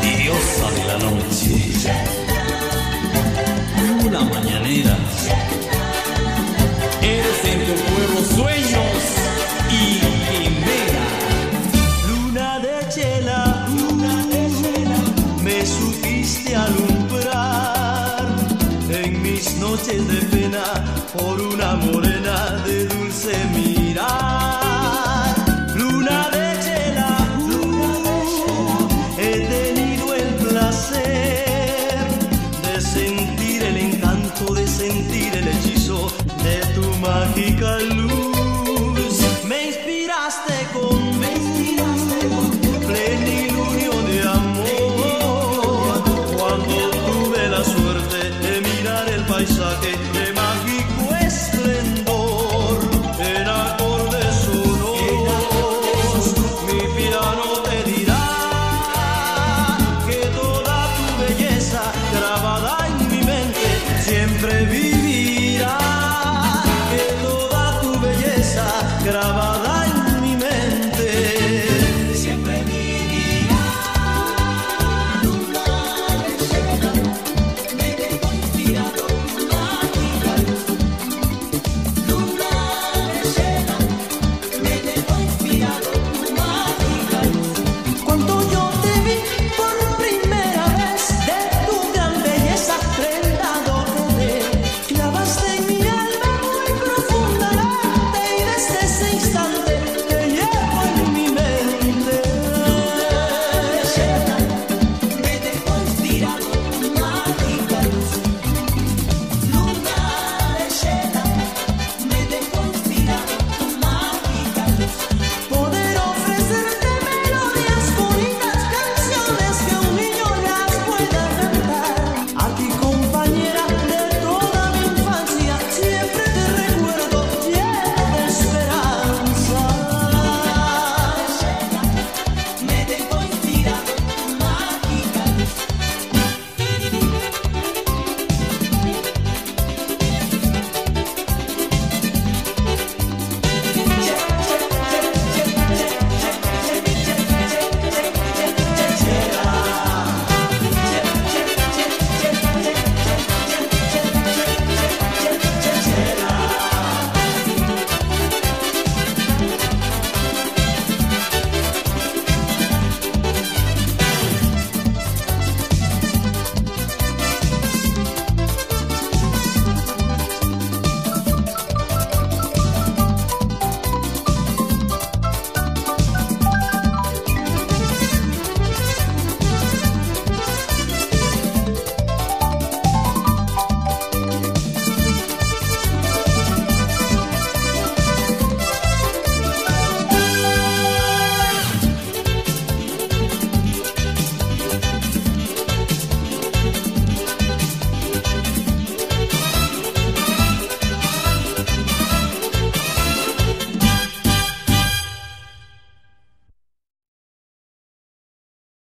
Diosa de la noche, una mañanera. mis noches de pena por una morena de dulce mirar.